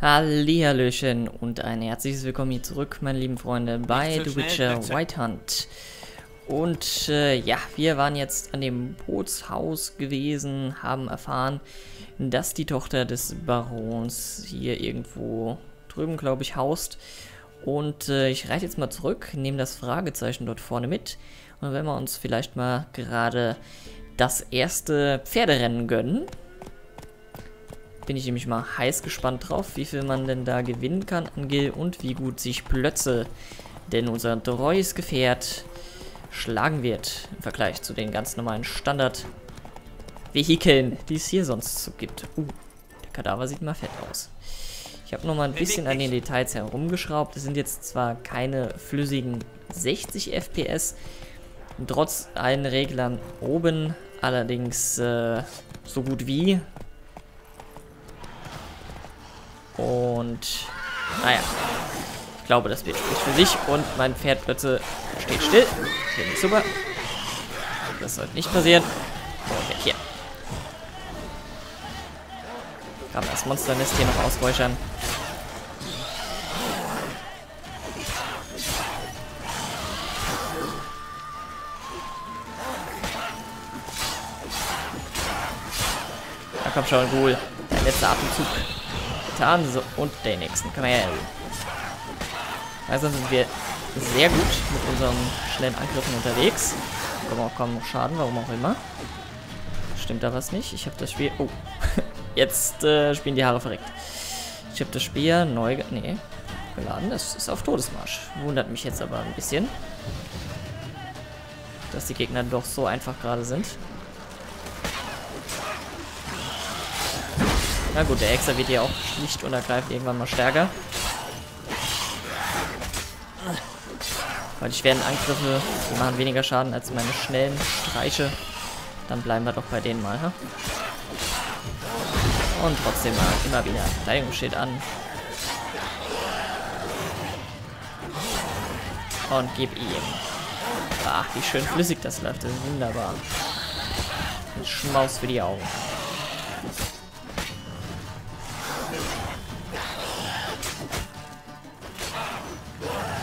Hallihallöchen und ein herzliches Willkommen hier zurück, meine lieben Freunde, bei The Witcher White Hunt. Und äh, ja, wir waren jetzt an dem Bootshaus gewesen, haben erfahren, dass die Tochter des Barons hier irgendwo drüben, glaube ich, haust. Und äh, ich reite jetzt mal zurück, nehme das Fragezeichen dort vorne mit. Und werden wir uns vielleicht mal gerade das erste Pferderennen gönnen bin ich nämlich mal heiß gespannt drauf, wie viel man denn da gewinnen kann an Gil und wie gut sich Plötze, denn unser treues Gefährt, schlagen wird im Vergleich zu den ganz normalen Standard-Vehikeln, die es hier sonst so gibt. Uh, der Kadaver sieht mal fett aus. Ich habe noch mal ein bisschen an den Details herumgeschraubt. Es sind jetzt zwar keine flüssigen 60 FPS, trotz allen Reglern oben, allerdings äh, so gut wie und naja, ich glaube, das Bild spricht für sich und mein Pferd plötzlich steht still. Finde ich super. Das sollte nicht passieren. Und weg hier. Kann das Monsternest hier noch ausräuchern. Da kommt schon, Ghoul. Der letzte Atemzug getan. So, und den nächsten. Her. Also sind wir sehr gut mit unseren schnellen Angriffen unterwegs. Kommen auch kaum Schaden, warum auch immer. Stimmt da was nicht? Ich habe das Spiel... Oh, jetzt äh, spielen die Haare verreckt. Ich habe das Spiel neu... Nee, geladen. Das ist auf Todesmarsch. Wundert mich jetzt aber ein bisschen. Dass die Gegner doch so einfach gerade sind. Na gut, der Hexer wird hier auch schlicht und ergreifend irgendwann mal stärker. Weil die schweren Angriffe, die machen weniger Schaden als meine schnellen Streiche. Dann bleiben wir doch bei denen mal. Hm? Und trotzdem mal immer wieder. Verteidigung steht an. Und gib ihm. Ach, wie schön flüssig das läuft. Das ist wunderbar. Ein Schmaus für die Augen.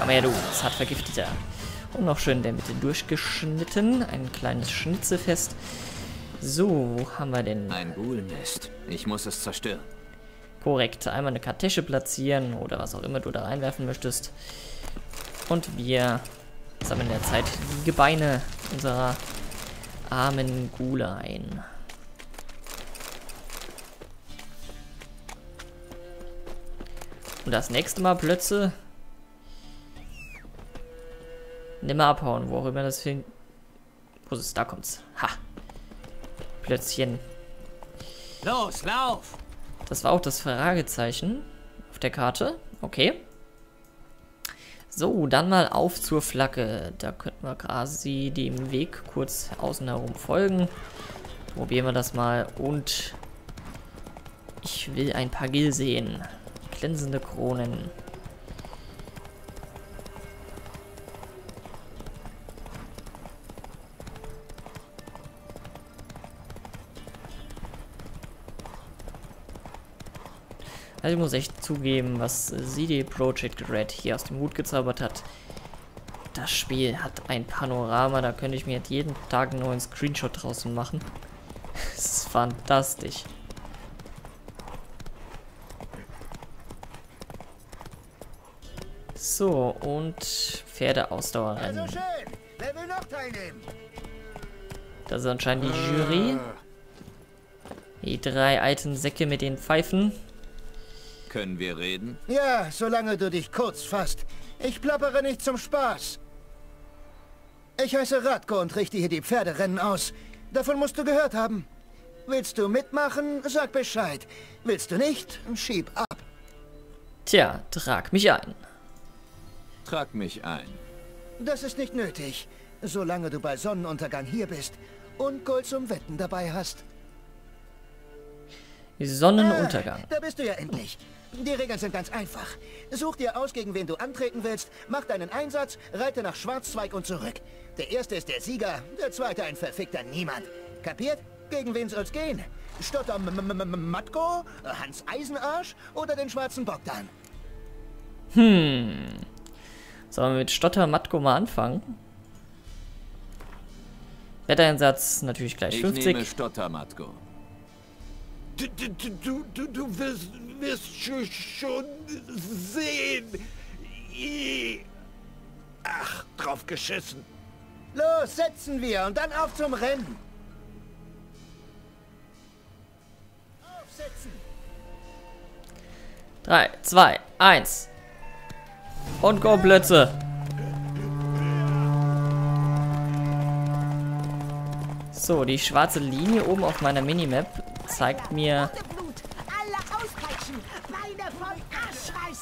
Komm her, du. Das hat vergifteter. Und noch schön der Mitte durchgeschnitten. Ein kleines Schnitzelfest. So, wo haben wir denn? Ein Ghoulnest. Ich muss es zerstören. Korrekt. Einmal eine Kartesche platzieren oder was auch immer du da reinwerfen möchtest. Und wir sammeln derzeit die Gebeine unserer armen Ghule ein. Und das nächste Mal plötzlich Nimmer abhauen, wo auch immer das hin. Wo ist es? Da kommt's. Ha. Plötzchen. Los, lauf! Das war auch das Fragezeichen auf der Karte. Okay. So, dann mal auf zur Flagge. Da könnten wir quasi dem Weg kurz außen herum folgen. Probieren wir das mal. Und ich will ein paar Gil sehen. Glänzende Kronen. Also ich muss echt zugeben, was CD Projekt Red hier aus dem Hut gezaubert hat. Das Spiel hat ein Panorama, da könnte ich mir jetzt jeden Tag einen neuen Screenshot draußen machen. Das ist fantastisch. So, und Pferdeausdauerrennen. Also Wer will noch teilnehmen? Das ist anscheinend die Jury. Die drei alten Säcke mit den Pfeifen. Können wir reden? Ja, solange du dich kurz fasst. Ich plappere nicht zum Spaß. Ich heiße Radko und richte hier die Pferderennen aus. Davon musst du gehört haben. Willst du mitmachen? Sag Bescheid. Willst du nicht? Schieb ab. Tja, trag mich ein. Trag mich ein. Das ist nicht nötig, solange du bei Sonnenuntergang hier bist und Gold zum Wetten dabei hast. Sonnenuntergang. Ah, da bist du ja endlich. Die Regeln sind ganz einfach. Such dir aus, gegen wen du antreten willst, mach deinen Einsatz, reite nach Schwarzzweig und zurück. Der erste ist der Sieger, der zweite ein verfickter Niemand. Kapiert? Gegen wen soll's gehen? Stotter M M M Matko, Hans Eisenarsch oder den schwarzen Bogdan? Hm. Sollen wir mit Stotter Matko mal anfangen? Wetteinsatz natürlich gleich Ich 50. nehme Stotter, Matko. Du, du, du, du, du wirst, wirst scho- schon sehen. Ach, drauf geschissen. Los, setzen wir und dann auf zum Rennen. Aufsetzen. 3, 2, 1. Und go Blötze. So, die schwarze Linie oben auf meiner Minimap zeigt mir...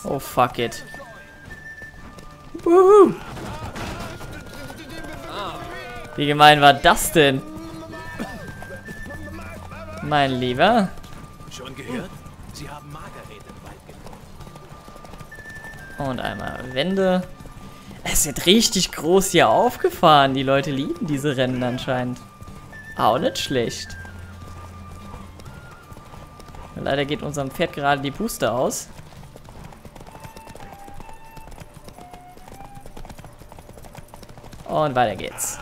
Oh, fuck it. Wuhu. Wie gemein war das denn? Mein Lieber. Schon gehört? Sie haben Margaret im Wald gefunden. Und einmal Wände. Es wird richtig groß hier aufgefahren. Die Leute lieben diese Rennen anscheinend. Auch nicht schlecht. Leider geht unserem Pferd gerade die Puste aus. Und weiter geht's.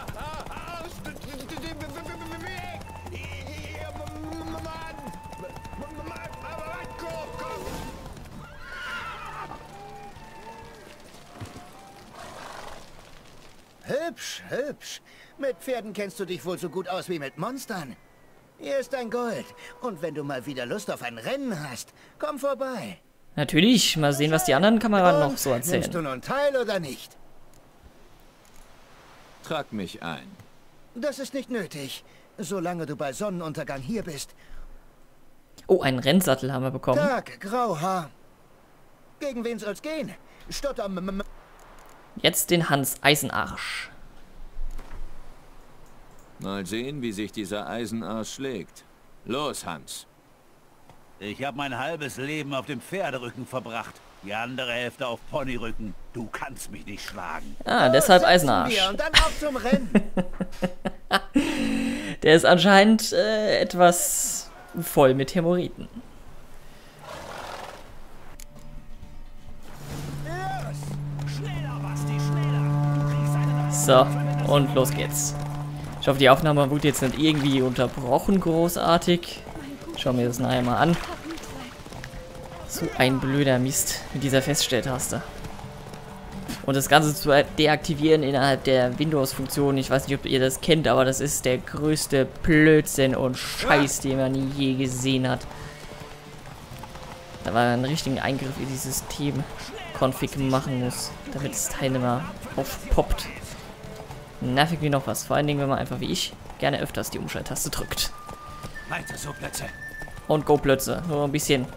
Hübsch, hübsch. Mit Pferden kennst du dich wohl so gut aus wie mit Monstern. Hier ist dein Gold. Und wenn du mal wieder Lust auf ein Rennen hast, komm vorbei. Natürlich, mal sehen, was die anderen Kameraden noch so Nimmst du erzählen. nun teil oder nicht? Trag mich ein. Das ist nicht nötig. Solange du bei Sonnenuntergang hier bist. Oh, einen Rennsattel haben wir bekommen. Tag, Grauhaar. Gegen wen soll's gehen? Stotter Jetzt den Hans Eisenarsch. Mal sehen, wie sich dieser Eisenarsch schlägt. Los, Hans. Ich habe mein halbes Leben auf dem Pferderücken verbracht. Die andere Hälfte auf Ponyrücken. Du kannst mich nicht schlagen. Ah, deshalb Los, setzen Eisenarsch. wir Und dann auf zum Rennen. Der ist anscheinend äh, etwas voll mit Hämorrhoiden. So, und los geht's. Ich hoffe, die Aufnahme wurde jetzt nicht irgendwie unterbrochen, großartig. Schau mir das nachher mal an. So ein blöder Mist mit dieser Feststelltaste. Und das Ganze zu deaktivieren innerhalb der Windows-Funktion, ich weiß nicht, ob ihr das kennt, aber das ist der größte Blödsinn und Scheiß, den man je gesehen hat. Da war ein richtiger Eingriff in die System-Config machen muss, damit das Teil mehr aufpoppt. Nervig wie noch was, vor allen Dingen, wenn man einfach wie ich gerne öfters die Umschalttaste drückt. Weiter so, Plätze. Und go Plötze, nur ein bisschen.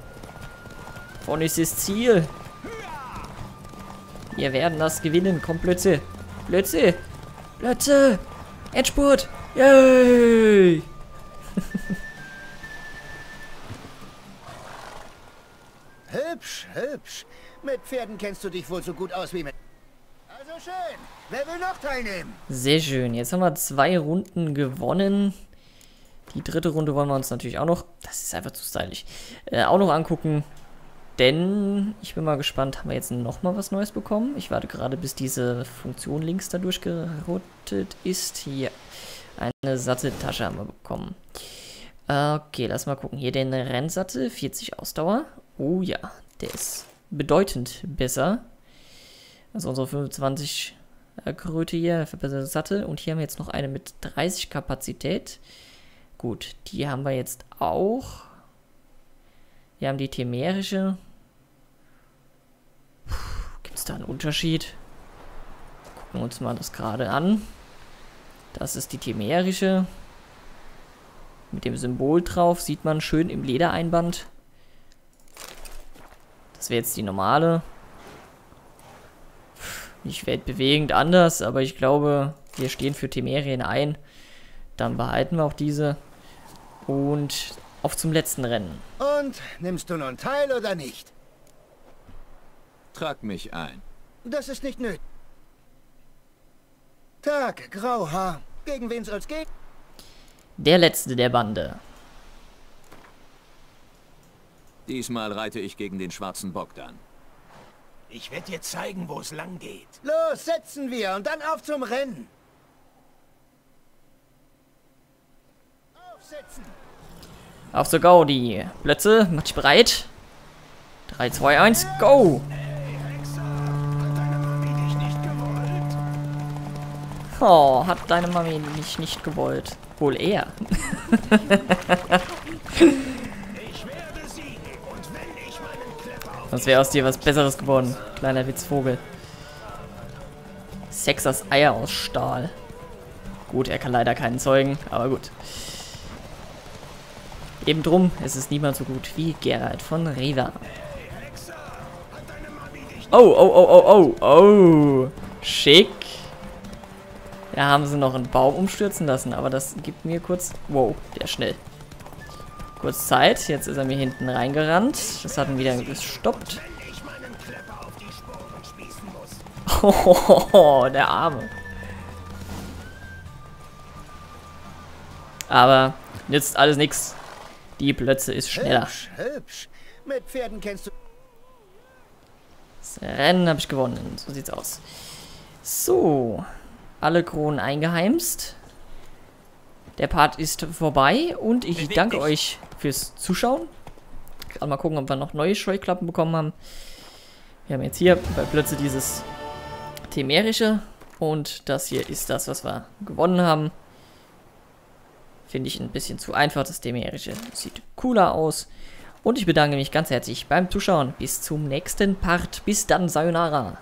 Vorne ist das Ziel. Wir werden das gewinnen, komm Plötze. Plötze, Plötze, Endspurt, yay! hübsch, hübsch. Mit Pferden kennst du dich wohl so gut aus wie mit... Also schön. Wer will noch teilnehmen? Sehr schön. Jetzt haben wir zwei Runden gewonnen. Die dritte Runde wollen wir uns natürlich auch noch, das ist einfach zu stylisch, äh, auch noch angucken. Denn ich bin mal gespannt, haben wir jetzt noch mal was Neues bekommen? Ich warte gerade, bis diese Funktion links da durchgerottet ist. Hier, eine satte Tasche haben wir bekommen. Okay, lass mal gucken. Hier den Rennsattel, 40 Ausdauer. Oh ja, der ist bedeutend besser. Also unsere 25 äh, Kröte hier, verbesserte Sattel. Und hier haben wir jetzt noch eine mit 30 Kapazität. Gut, die haben wir jetzt auch. Wir haben die temerische. Gibt es da einen Unterschied? Gucken wir uns mal das gerade an. Das ist die temerische. Mit dem Symbol drauf sieht man schön im Ledereinband. Das wäre jetzt die normale. Nicht weltbewegend anders, aber ich glaube, wir stehen für Temerien ein. Dann behalten wir auch diese. Und auf zum letzten Rennen. Und nimmst du nun teil oder nicht? Trag mich ein. Das ist nicht nötig. Tag, Grauhaar. Gegen wen soll's gehen? der letzte der Bande. Diesmal reite ich gegen den schwarzen Bogdan. Ich werde dir zeigen, wo es lang geht. Los, setzen wir und dann auf zum Rennen. Aufsetzen. Auf zur Gaudi. Plätze, macht dich bereit. 3, 2, 1, go! Oh, hat deine Mami mich nicht gewollt. Wohl er. Sonst wäre aus dir was Besseres geworden, kleiner Witzvogel. Sexers Eier aus Stahl. Gut, er kann leider keinen zeugen, aber gut. Eben drum, es ist niemand so gut wie Gerald von Riva. Oh, oh, oh, oh, oh, oh. Schick. Da haben sie noch einen Baum umstürzen lassen, aber das gibt mir kurz... Wow, der schnell. Kurz Zeit, jetzt ist er mir hinten reingerannt. Das hat ihn wieder gestoppt. Oh, der Arme. Aber nützt alles nichts. Die Plötze ist schneller. Hübsch, hübsch. Mit Pferden kennst du... Das Rennen habe ich gewonnen. So sieht's aus. So. Alle Kronen eingeheimst. Der Part ist vorbei und ich danke euch fürs Zuschauen. Gerade mal gucken, ob wir noch neue Scheuklappen bekommen haben. Wir haben jetzt hier bei Plötze dieses Temerische und das hier ist das, was wir gewonnen haben. Finde ich ein bisschen zu einfach, das Temerische. Sieht cooler aus. Und ich bedanke mich ganz herzlich beim Zuschauen. Bis zum nächsten Part. Bis dann, Sayonara.